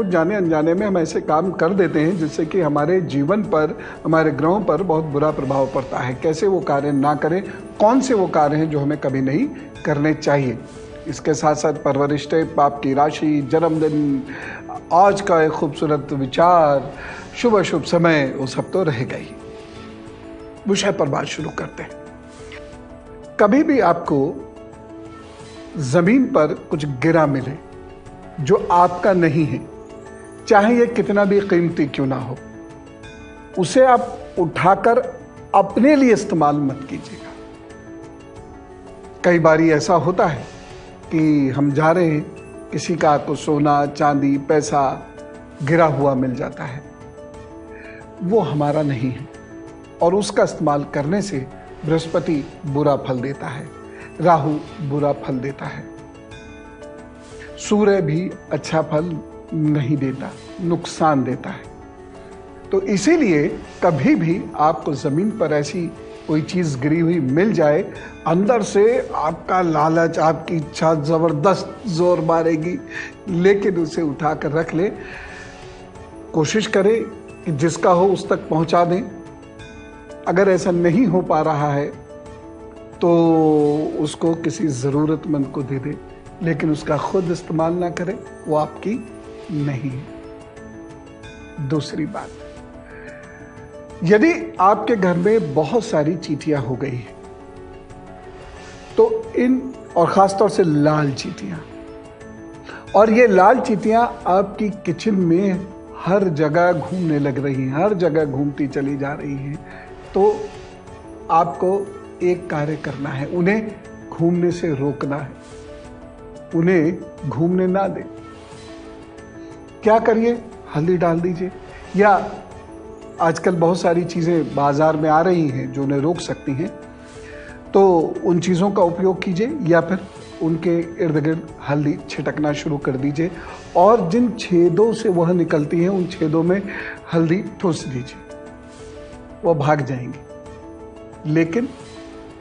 कुछ जाने अनजाने में हम ऐसे काम कर देते हैं जिससे कि हमारे जीवन पर, हमारे ग्रहों पर बहुत बुरा प्रभाव पड़ता है। कैसे वो कार्य ना करें? कौन से वो कार्य हैं जो हमें कभी नहीं करने चाहिए? इसके साथ साथ परवरिश पाप की राशि, जन्मदिन, आज का एक खूबसूरत विचार शुभ अशुभ समय, वो सब तो रहेगा ही विषय पर बात शुरू करते हैं। कभी भी आपको ज़मीन पर कुछ गिरा मिले जो आपका नहीं है चाहे ये कितना भी कीमती क्यों ना हो, उसे आप उठाकर अपने लिए इस्तेमाल मत कीजिएगा। कई बार ऐसा होता है कि हम जा रहे हैं, किसी का आपको सोना, चांदी, पैसा गिरा हुआ मिल जाता है। वो हमारा नहीं है और उसका इस्तेमाल करने से बृहस्पति बुरा फल देता है, राहु बुरा फल देता है। सूर्य भी अच्छा फल नहीं देता, नुकसान देता है। तो इसीलिए कभी भी आपको ज़मीन पर ऐसी कोई चीज़ गिरी हुई मिल जाए, अंदर से आपका लालच, आपकी इच्छा ज़बरदस्त ज़ोर मारेगी, लेकिन उसे उठाकर रख ले। कोशिश करें कि जिसका हो उस तक पहुँचा दें। अगर ऐसा नहीं हो पा रहा है तो उसको किसी ज़रूरतमंद को दे दे, लेकिन उसका खुद इस्तेमाल ना करें, वो आपकी नहीं। दूसरी बात, यदि आपके घर में बहुत सारी चीटियाँ हो गई हैं तो इन, और ख़ासतौर से लाल चीटियाँ, और ये लाल चीटियाँ आपकी किचन में हर जगह घूमने लग रही हैं, हर जगह घूमती चली जा रही हैं तो आपको एक कार्य करना है, उन्हें घूमने से रोकना है, उन्हें घूमने ना दें। क्या करिए? हल्दी डाल दीजिए। या आजकल बहुत सारी चीज़ें बाज़ार में आ रही हैं जो उन्हें रोक सकती हैं। तो उन चीज़ों का उपयोग कीजिए या फिर उनके इर्द गिर्द हल्दी छिटकना शुरू कर दीजिए। और जिन छेदों से वह निकलती हैं, उन छेदों में हल्दी ठूस दीजिए। वह भाग जाएँगी। लेकिन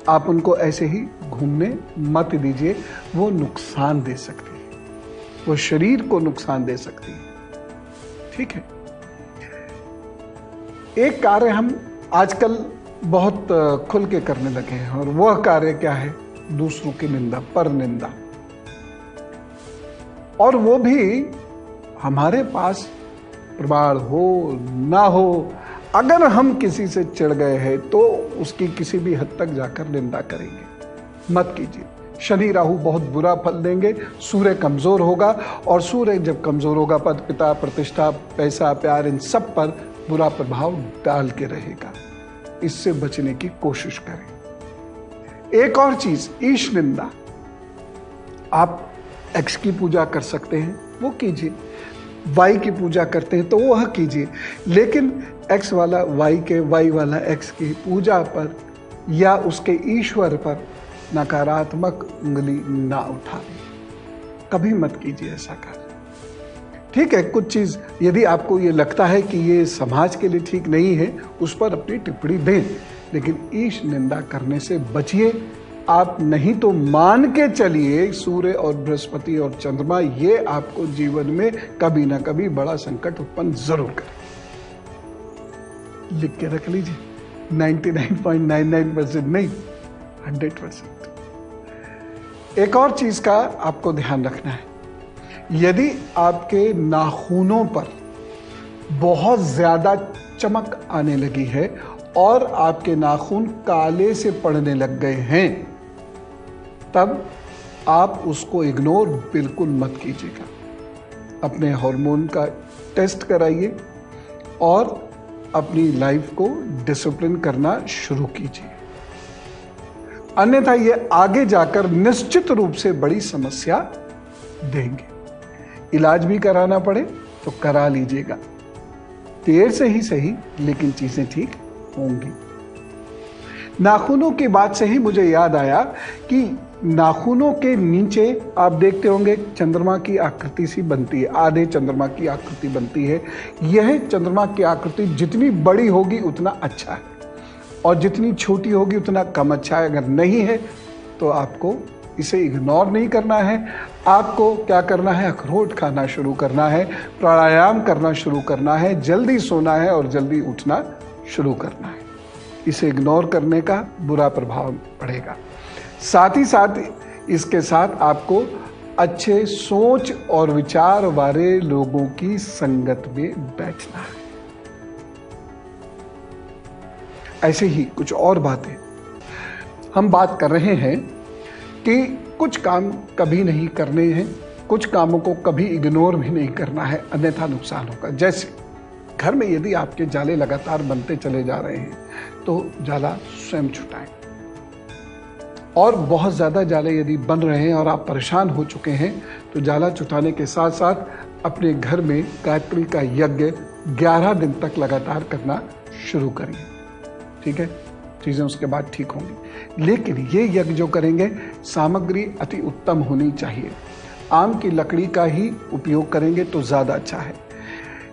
आप उनको ऐसे ही घूमने मत दीजिए, वो नुकसान दे सकती है। वो शरीर को नुकसान दे सकती है। ठीक है। एक कार्य हम आजकल बहुत खुल के करने लगे हैं और वह कार्य क्या है? दूसरों की निंदा, पर निंदा। और वो भी हमारे पास प्रमाण हो, ना हो, अगर हम किसी से चिढ़ गए हैं तो उसकी किसी भी हद तक जाकर निंदा करेंगे। मत कीजिए। शनि राहु बहुत बुरा फल देंगे, सूर्य कमज़ोर होगा और सूर्य जब कमज़ोर होगा पद पिता प्रतिष्ठा, पैसा, प्यार, इन सब पर बुरा प्रभाव डाल के रहेगा। इससे बचने की कोशिश करें। एक और चीज़, ईश निंदा। आप एक्स की पूजा कर सकते हैं, वो कीजिए। वाई की पूजा करते हैं तो वह कीजिए। लेकिन एक्स वाला वाई के वाई वाला एक्स की पूजा पर या उसके ईश्वर पर नकारात्मक उंगली ना उठावे कभी मत कीजिए ऐसा कर। ठीक है, कुछ चीज़, यदि आपको ये लगता है कि ये समाज के लिए ठीक नहीं है, उस पर अपनी टिप्पणी दें। लेकिन ईश निंदा करने से बचिए। आप नहीं तो मान के चलिए, सूर्य और बृहस्पति और चंद्रमा, ये आपको जीवन में कभी ना कभी बड़ा संकट उत्पन्न ज़रूर करें। लिख के रख लीजिए। 99.99 परसेंट नहीं। 100 परसेंट। एक और चीज़ का आपको ध्यान रखना है। यदि आपके नाखूनों पर बहुत ज़्यादा चमक आने लगी है और आपके नाखून काले से पड़ने लग गए हैं, तब आप उसको इग्नोर बिल्कुल मत कीजिएगा। अपने हार्मोन का टेस्ट कराइए और अपनी लाइफ को डिसिप्लिन करना शुरू कीजिए। अन्यथा ये आगे जाकर निश्चित रूप से बड़ी समस्या देंगे। इलाज भी कराना पड़े तो करा लीजिएगा। देर से ही सही, लेकिन चीज़ें ठीक होंगी। नाखूनों की बात से ही मुझे याद आया कि नाखूनों के नीचे आप देखते होंगे चंद्रमा की आकृति सी बनती है, आधे चंद्रमा की आकृति बनती है। यह चंद्रमा की आकृति जितनी बड़ी होगी उतना अच्छा है। और जितनी छोटी होगी उतना कम अच्छा है। अगर नहीं है तो आपको इसे इग्नोर नहीं करना है। आपको क्या करना है? अखरोट खाना शुरू करना है, प्राणायाम करना शुरू करना है, जल्दी सोना है और जल्दी उठना शुरू करना है। इसे इग्नोर करने का बुरा प्रभाव पड़ेगा। साथ ही साथ इसके साथ आपको अच्छे सोच और विचार वाले लोगों की संगत में बैठना है। ऐसे ही कुछ और बातें। हम बात कर रहे हैं कि कुछ काम कभी नहीं करने हैं, कुछ कामों को कभी इग्नोर भी नहीं करना है, अन्यथा नुकसान होगा जैसे घर में यदि आपके जाले लगातार बनते चले जा रहे हैं तो जाला स्वयं छुटाएँ। और बहुत ज़्यादा जाले यदि बन रहे हैं और आप परेशान हो चुके हैं तो जाला छुटाने के साथ साथ अपने घर में गायत्री का यज्ञ 11 दिन तक लगातार करना शुरू करिए। ठीक है? चीज़ें उसके बाद ठीक होंगी। लेकिन ये यज्ञ जो करेंगे, सामग्री अति उत्तम होनी चाहिए। आम की लकड़ी का ही उपयोग करेंगे तो ज़्यादा अच्छा है।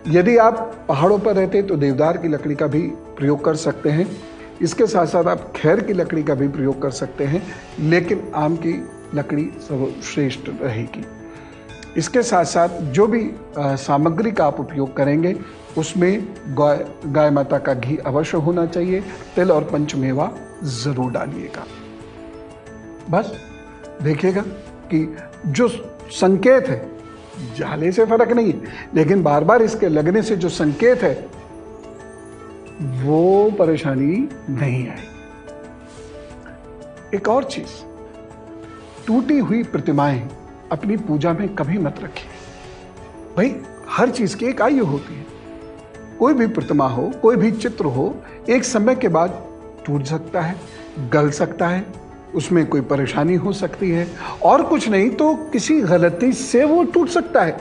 यदि आप पहाड़ों पर रहते तो देवदार की लकड़ी का भी प्रयोग कर सकते हैं। इसके साथ साथ आप खैर की लकड़ी का भी प्रयोग कर सकते हैं, लेकिन आम की लकड़ी सर्वश्रेष्ठ रहेगी। इसके साथ साथ जो भी सामग्री का आप उपयोग करेंगे उसमें गाय गाय माता का घी अवश्य होना चाहिए। तिल और पंचमेवा ज़रूर डालिएगा। बस, देखिएगा कि जो संकेत है, जाले से फ़र्क नहीं है लेकिन बार बार इसके लगने से जो संकेत है, वो परेशानी नहीं आई। एक और चीज़, टूटी हुई प्रतिमाएँ अपनी पूजा में कभी मत रखिए। भाई, हर चीज़ की एक आयु होती है। कोई भी प्रतिमा हो कोई भी चित्र हो एक समय के बाद टूट सकता है गल सकता है उसमें कोई परेशानी हो सकती है और कुछ नहीं तो किसी गलती से वो टूट सकता है।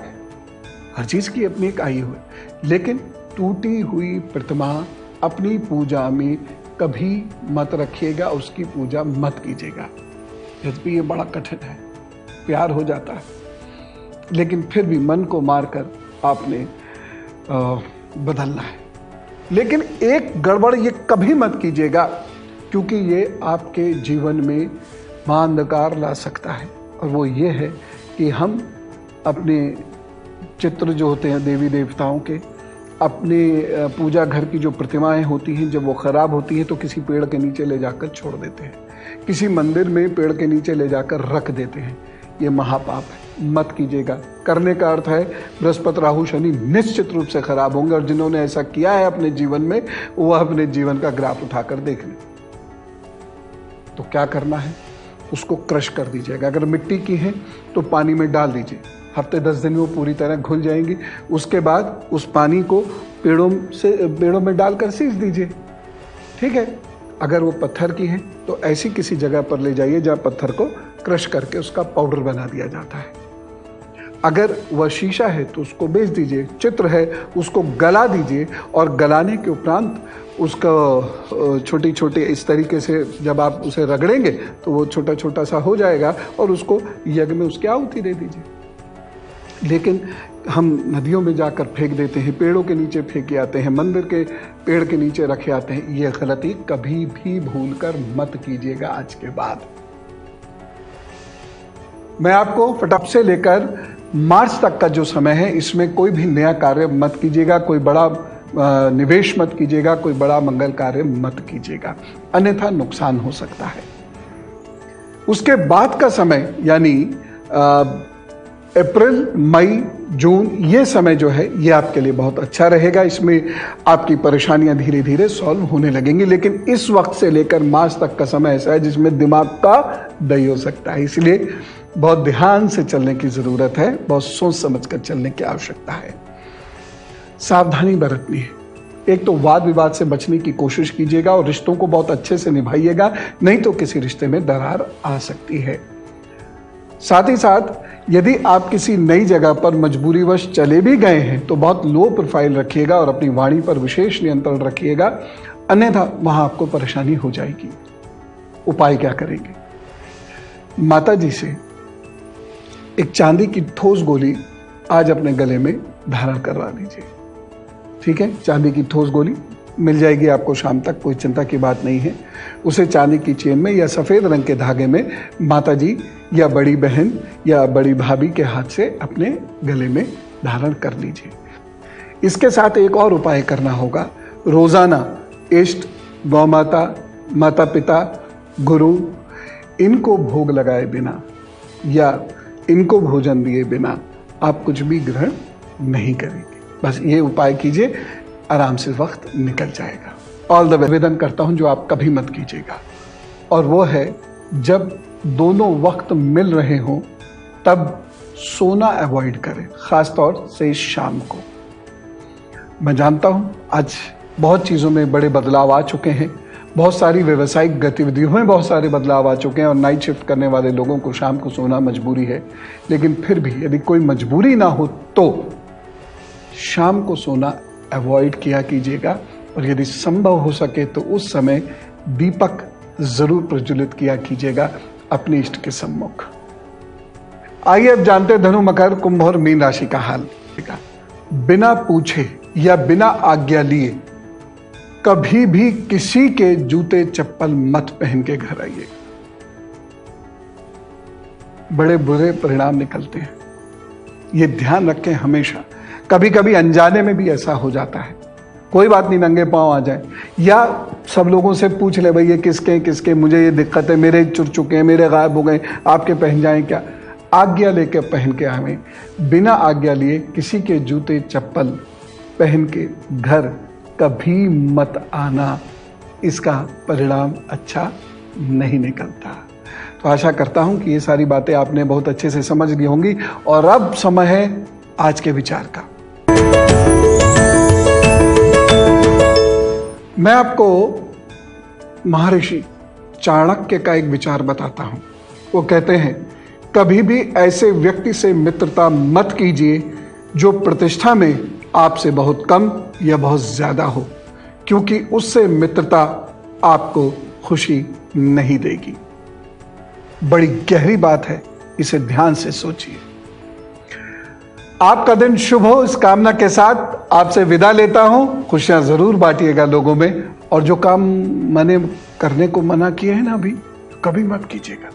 हर चीज़ की अपनी एक आई है लेकिन टूटी हुई प्रतिमा अपनी पूजा में कभी मत रखिएगा उसकी पूजा मत कीजिएगा। यद्यपि ये बड़ा कठिन है प्यार हो जाता है लेकिन फिर भी मन को मारकर आपने आ, बदलना है। लेकिन एक गड़बड़ ये कभी मत कीजिएगा, क्योंकि ये आपके जीवन में महाअंधकार ला सकता है। और वो ये है कि हम अपने चित्र जो होते हैं देवी देवताओं के, अपने पूजा घर की जो प्रतिमाएँ होती हैं, जब वो ख़राब होती हैं तो किसी पेड़ के नीचे ले जाकर छोड़ देते हैं। किसी मंदिर में पेड़ के नीचे ले जाकर रख देते हैं। ये महापाप है। मत कीजिएगा। करने का अर्थ है, बृहस्पति, राहु, शनि निश्चित रूप से खराब होंगे और जिन्होंने ऐसा किया है अपने जीवन में, वह अपने जीवन का ग्राफ उठाकर देख लें। तो क्या करना है? उसको क्रश कर दीजिएगा। अगर मिट्टी की है तो पानी में डाल दीजिए। हफ़्ते दस दिन वो पूरी तरह घुल जाएँगी। उसके बाद उस पानी को पेड़ों से, पेड़ों में डालकर सींच दीजिए। ठीक है? अगर वो पत्थर की है तो ऐसी किसी जगह पर ले जाइए जहाँ पत्थर को क्रश करके उसका पाउडर बना दिया जाता है। अगर वह शीशा है तो उसको बेच दीजिए, चित्र है, उसको गला दीजिए और गलाने के उपरांत उसका छोटी छोटी इस तरीके से जब आप उसे रगड़ेंगे तो वो छोटा छोटा सा हो जाएगा और उसको यज्ञ में उसकी आहुति दे दीजिए। लेकिन हम नदियों में जाकर फेंक देते हैं, पेड़ों के नीचे फेंके आते हैं, मंदिर के पेड़ के नीचे रखे आते हैं, ये गलती कभी भी भूल कर मत कीजिएगा आज के बाद। मैं आपको फटअप से लेकर मार्च तक का जो समय है, इसमें कोई भी नया कार्य मत कीजिएगा, कोई बड़ा निवेश मत कीजिएगा, कोई बड़ा मंगल कार्य मत कीजिएगा। अन्यथा नुकसान हो सकता है। उसके बाद का समय, यानी अप्रैल, मई, जून, ये समय जो है, ये आपके लिए बहुत अच्छा रहेगा। इसमें आपकी परेशानियाँ धीरे धीरे सॉल्व होने लगेंगी, लेकिन इस वक्त से लेकर मार्च तक का समय ऐसा है जिसमें दिमाग का दही हो सकता है। इसलिए बहुत ध्यान से चलने की ज़रूरत है, बहुत सोच समझ कर चलने की आवश्यकता है। सावधानी बरतनी है। एक तो वाद विवाद से बचने की कोशिश कीजिएगा और रिश्तों को बहुत अच्छे से निभाइएगा, नहीं तो किसी रिश्ते में दरार आ सकती है। साथ ही साथ, यदि आप किसी नई जगह पर मजबूरीवश चले भी गए हैं तो बहुत लो प्रोफ़ाइल रखिएगा और अपनी वाणी पर विशेष नियंत्रण रखिएगा, अन्यथा वहाँ आपको परेशानी हो जाएगी। उपाय क्या करेंगे? माता जी से एक चांदी की ठोस गोली आज अपने गले में धारण करवा लीजिए ठीक है? चांदी की ठोस गोली मिल जाएगी आपको शाम तक, कोई चिंता की बात नहीं है। उसे चांदी की चेन में या सफ़ेद रंग के धागे में माता जी या बड़ी बहन या बड़ी भाभी के हाथ से अपने गले में धारण कर लीजिए। इसके साथ एक और उपाय करना होगा। रोज़ाना इष्ट गौ माता माता पिता, गुरु, इनको भोग लगाए बिना या इनको भोजन दिए बिना आप कुछ भी ग्रहण नहीं करेंगे। बस ये उपाय कीजिए, आराम से वक्त निकल जाएगा। ऑल द निवेदन करता हूँ जो आप कभी मत कीजिएगा। और वो है, जब दोनों वक्त मिल रहे हों, तब सोना अवॉइड करें खास तौर से शाम को। मैं जानता हूँ, आज बहुत चीज़ों में बड़े बदलाव आ चुके हैं। बहुत सारी व्यवसायिक गतिविधियों में बहुत सारे बदलाव आ चुके हैं और नाइट शिफ्ट करने वाले लोगों को शाम को सोना मजबूरी है। लेकिन फिर भी यदि कोई मजबूरी ना हो तो शाम को सोना अवॉइड किया कीजिएगा और यदि संभव हो सके तो उस समय दीपक ज़रूर प्रज्वलित किया कीजिएगा अपने इष्ट के सम्मुख। आइए अब जानते धनु, मकर, कुंभ और मीन राशि का हाल। बिना पूछे या बिना आज्ञा लिए कभी भी किसी के जूते चप्पल मत पहन के घर आइए। बड़े बुरे परिणाम निकलते हैं। ये ध्यान रखें हमेशा। कभी कभी अनजाने में भी ऐसा हो जाता है। कोई बात नहीं, नंगे पाँव आ जाए। या सब लोगों से पूछ ले, भाई ये किसके किसके मुझे ये दिक्कत है, मेरे चुर चुके हैं, मेरे गायब हो गए, आपके पहन जाएँ क्या? आज्ञा लेकर पहन के हमें बिना आज्ञा लिए किसी के जूते, चप्पल पहन के घर कभी मत आना। इसका परिणाम अच्छा नहीं निकलता। तो आशा करता हूँ कि ये सारी बातें आपने बहुत अच्छे से समझ ली होंगी। और अब समय है आज के विचार का। मैं आपको महर्षि चाणक्य का एक विचार बताता हूँ। वो कहते हैं, कभी भी ऐसे व्यक्ति से मित्रता मत कीजिए जो प्रतिष्ठा में आपसे बहुत कम या बहुत ज़्यादा हो, क्योंकि उससे मित्रता आपको खुशी नहीं देगी। बड़ी गहरी बात है, इसे ध्यान से सोचिए। आपका दिन शुभ हो, इस कामना के साथ आपसे विदा लेता हूँ। खुशियाँ ज़रूर बांटिएगा लोगों में, और जो काम मैंने करने को मना किए हैं ना अभी, कभी मत कीजिएगा।